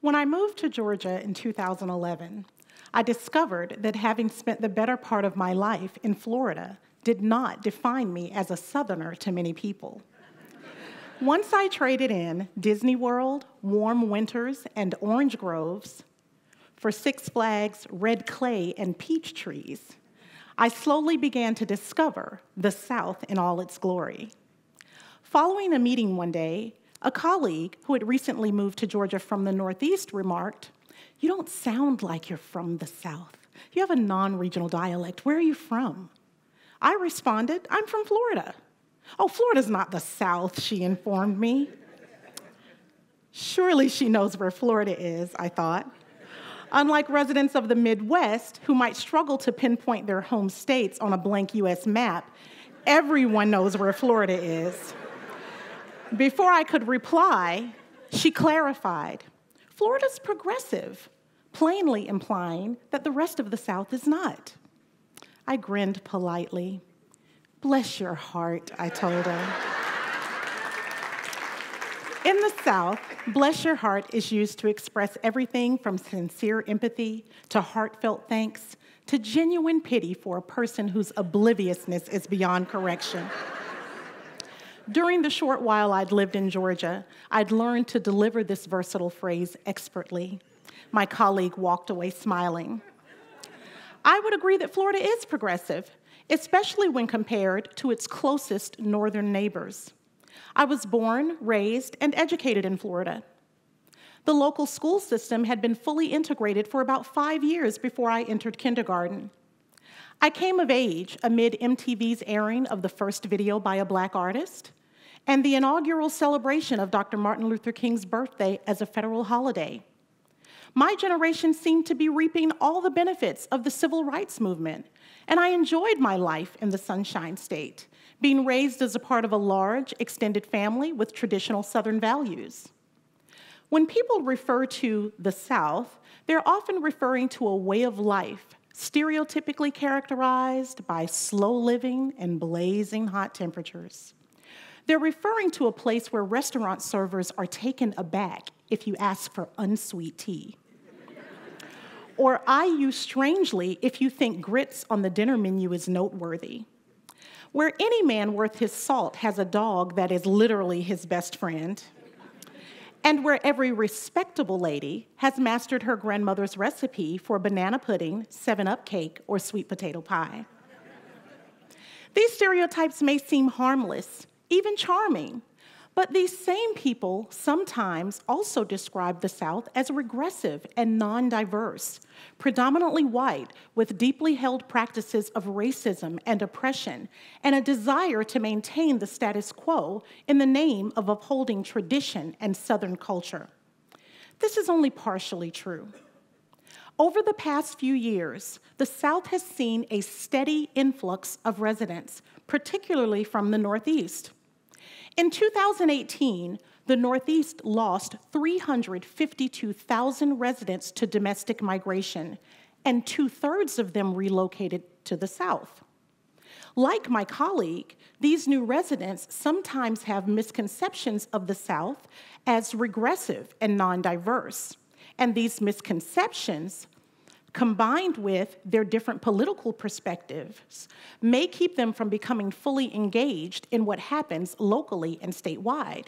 When I moved to Georgia in 2011, I discovered that having spent the better part of my life in Florida did not define me as a Southerner to many people. Once I traded in Disney World, warm winters, and orange groves for Six Flags, red clay, and peach trees, I slowly began to discover the South in all its glory. Following a meeting one day, a colleague who had recently moved to Georgia from the Northeast remarked, You don't sound like you're from the South. You have a non regional dialect. Where are you from? I responded, I'm from Florida. Oh, Florida's not the South, she informed me. Surely she knows where Florida is, I thought. Unlike residents of the Midwest who might struggle to pinpoint their home states on a blank US map, everyone knows where Florida is. Before I could reply, she clarified Florida's progressive, plainly implying that the rest of the South is not. I grinned politely. Bless your heart, I told her. In the South, bless your heart is used to express everything from sincere empathy to heartfelt thanks to genuine pity for a person whose obliviousness is beyond correction. During the short while I'd lived in Georgia, I'd learned to deliver this versatile phrase expertly. My colleague walked away smiling. I would agree that Florida is progressive, especially when compared to its closest northern neighbors. I was born, raised, and educated in Florida. The local school system had been fully integrated for about five years before I entered kindergarten. I came of age amid MTV's airing of the first video by a black artist and the inaugural celebration of Dr. Martin Luther King's birthday as a federal holiday. My generation seemed to be reaping all the benefits of the civil rights movement, and I enjoyed my life in the Sunshine State, being raised as a part of a large, extended family with traditional Southern values. When people refer to the South, they're often referring to a way of life stereotypically characterized by slow living and blazing hot temperatures. They're referring to a place where restaurant servers are taken aback if you ask for unsweet tea or eye you strangely if you think grits on the dinner menu is noteworthy. Where any man worth his salt has a dog that is literally his best friend, and where every respectable lady has mastered her grandmother's recipe for banana pudding, 7 Up cake, or sweet potato pie. These stereotypes may seem harmless, even charming, but these same people sometimes also describe the South as regressive and non diverse, predominantly white, with deeply held practices of racism and oppression, and a desire to maintain the status quo in the name of upholding tradition and Southern culture. This is only partially true. Over the past few years, the South has seen a steady influx of residents, particularly from the Northeast. In 2018, the Northeast lost 352,000 residents to domestic migration, and two thirds of them relocated to the South. Like my colleague, these new residents sometimes have misconceptions of the South as regressive and non diverse. And these misconceptions combined with their different political perspectives, may keep them from becoming fully engaged in what happens locally and statewide.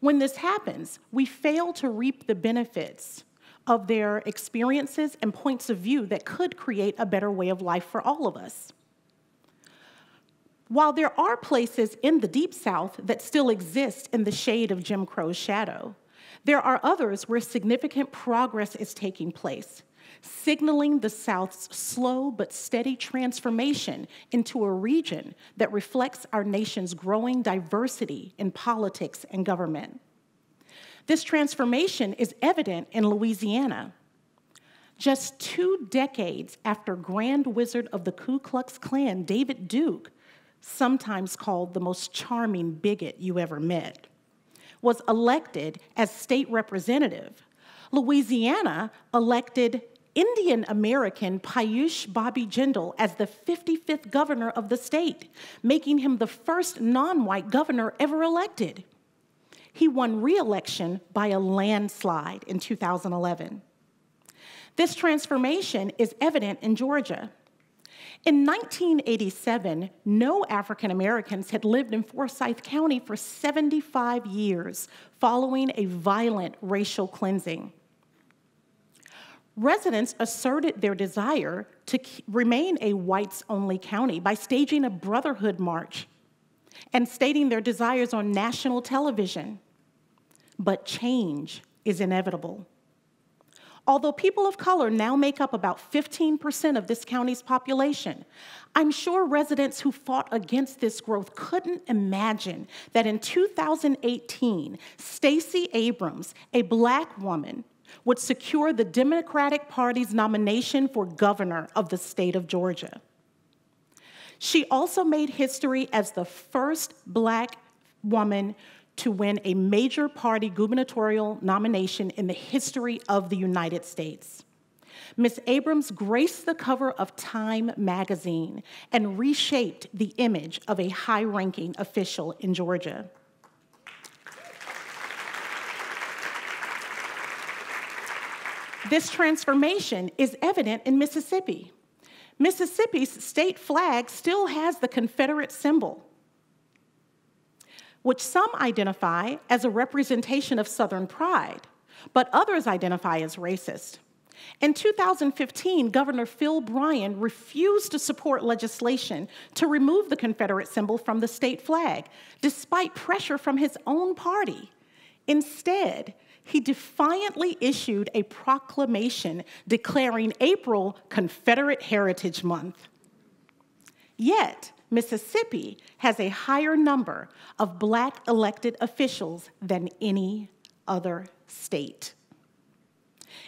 When this happens, we fail to reap the benefits of their experiences and points of view that could create a better way of life for all of us. While there are places in the Deep South that still exist in the shade of Jim Crow's shadow, there are others where significant progress is taking place signaling the South's slow but steady transformation into a region that reflects our nation's growing diversity in politics and government. This transformation is evident in Louisiana. Just two decades after Grand Wizard of the Ku Klux Klan, David Duke, sometimes called the most charming bigot you ever met, was elected as state representative, Louisiana elected Indian American Piyush Bobby Jindal as the 55th governor of the state, making him the first non white governor ever elected. he won re election by a landslide in 2011. This transformation is evident in Georgia. In 1987, no African Americans had lived in Forsyth County for 75 years following a violent racial cleansing. Residents asserted their desire to remain a whites only county by staging a brotherhood march and stating their desires on national television. But change is inevitable. Although people of color now make up about 15% of this county's population, I'm sure residents who fought against this growth couldn't imagine that in 2018, Stacey Abrams, a black woman, would secure the Democratic Party's nomination for governor of the state of Georgia. She also made history as the first black woman to win a major party gubernatorial nomination in the history of the United States. Ms. Abrams graced the cover of Time magazine and reshaped the image of a high ranking official in Georgia. This transformation is evident in Mississippi. Mississippi's state flag still has the Confederate symbol, which some identify as a representation of Southern pride, but others identify as racist. In 2015, Governor Phil Bryant refused to support legislation to remove the Confederate symbol from the state flag, despite pressure from his own party. Instead, he defiantly issued a proclamation declaring April Confederate Heritage Month. Yet, Mississippi has a higher number of black elected officials than any other state.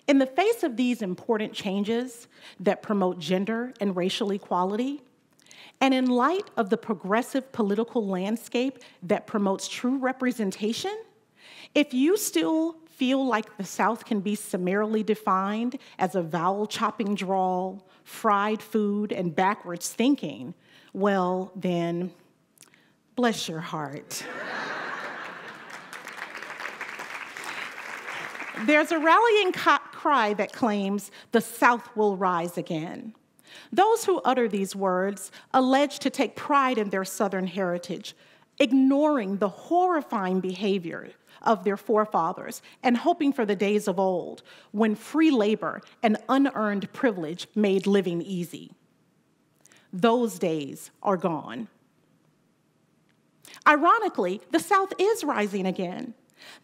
In the face of these important changes that promote gender and racial equality, and in light of the progressive political landscape that promotes true representation, if you still feel like the South can be summarily defined as a vowel chopping drawl, fried food, and backwards thinking, well, then, bless your heart. There's a rallying cry that claims the South will rise again. Those who utter these words allege to take pride in their Southern heritage, ignoring the horrifying behavior of their forefathers and hoping for the days of old when free labor and unearned privilege made living easy. Those days are gone. Ironically, the South is rising again.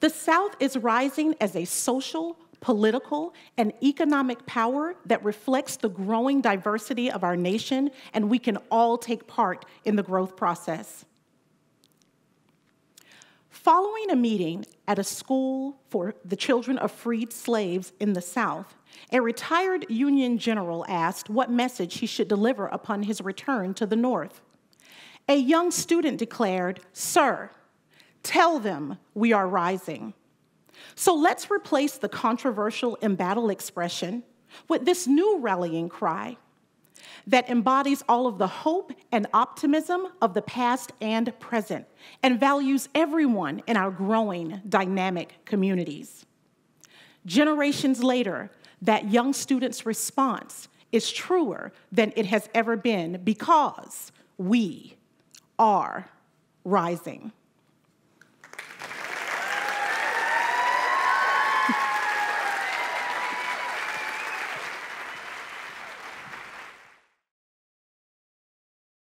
The South is rising as a social, political, and economic power that reflects the growing diversity of our nation, and we can all take part in the growth process. Following a meeting at a school for the children of freed slaves in the South, a retired Union general asked what message he should deliver upon his return to the North. A young student declared, Sir, tell them we are rising. So let's replace the controversial embattled expression with this new rallying cry that embodies all of the hope and optimism of the past and present and values everyone in our growing dynamic communities. Generations later, that young student's response is truer than it has ever been because we are rising.